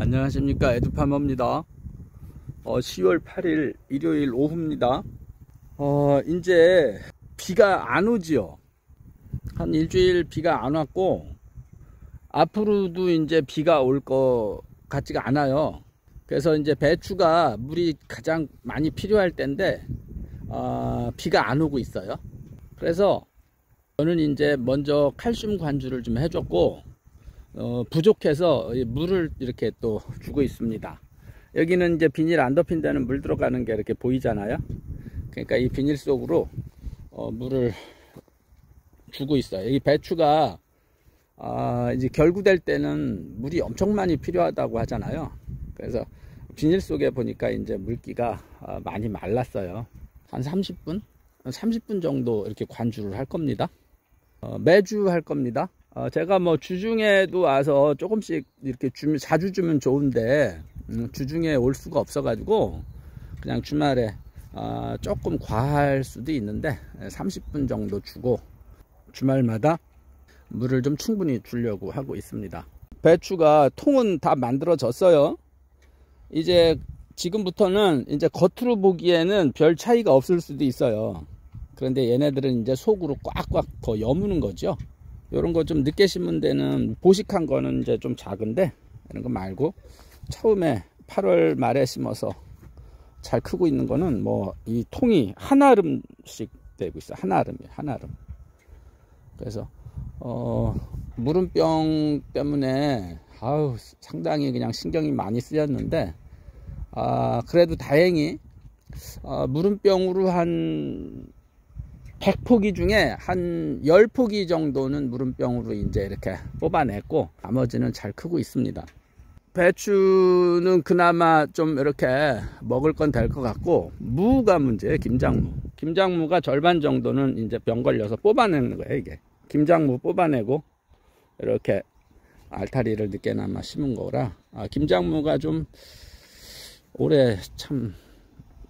안녕하십니까. 에듀파머입니다. 어, 10월 8일 일요일 오후입니다. 어, 이제 비가 안 오지요. 한 일주일 비가 안 왔고 앞으로도 이제 비가 올 것 같지가 않아요. 그래서 이제 배추가 물이 가장 많이 필요할 때인데 어, 비가 안 오고 있어요. 그래서 저는 이제 먼저 칼슘 관주를 좀 해줬고 어, 부족해서 물을 이렇게 또 주고 있습니다. 여기는 이제 비닐 안 덮인 데는 물 들어가는 게 이렇게 보이잖아요. 그러니까 이 비닐 속으로 어, 물을 주고 있어요. 이 배추가 아, 이제 결구될 때는 물이 엄청 많이 필요하다고 하잖아요. 그래서 비닐 속에 보니까 이제 물기가 아, 많이 말랐어요. 한 30분? 30분 정도 이렇게 관주를 할 겁니다. 어, 매주 할 겁니다. 어, 제가 뭐 주중에도 와서 조금씩 이렇게 주면 자주 주면 좋은데 음, 주중에 올 수가 없어 가지고 그냥 주말에 어, 조금 과할 수도 있는데 30분 정도 주고 주말마다 물을 좀 충분히 주려고 하고 있습니다. 배추가 통은 다 만들어졌어요. 이제 지금부터는 이제 겉으로 보기에는 별 차이가 없을 수도 있어요. 그런데 얘네들은 이제 속으로 꽉꽉 더 여무는 거죠 이런 거 좀 늦게 심은 데는 보식한 거는 이제 좀 작은데 이런 거 말고 처음에 8월 말에 심어서 잘 크고 있는 거는 뭐 이 통이 한아름씩 되고 있어 한아름이 한아름. 그래서 어 물음병 때문에 아우 상당히 그냥 신경이 많이 쓰였는데 아 그래도 다행히 어, 물음병으로 한 100포기 중에 한 10포기 정도는 물음병으로 이제 이렇게 뽑아냈고 나머지는 잘 크고 있습니다. 배추는 그나마 좀 이렇게 먹을 건 될 것 같고 무가 문제예요 김장무. 김장무가 절반 정도는 이제 병 걸려서 뽑아내는 거예요 이게. 김장무 뽑아내고 이렇게 알타리를 늦게나마 심은 거라. 아, 김장무가 좀 올해 참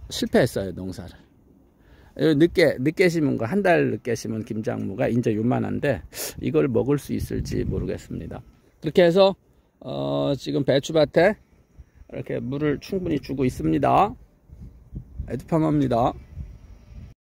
실패했어요 농사를 늦게 늦게 심은 거 한 달 늦게 심은 김장무가 이제 요만한데 이걸 먹을 수 있을지 모르겠습니다. 그렇게 해서 어, 지금 배추밭에 이렇게 물을 충분히 주고 있습니다. 에드팜합니다.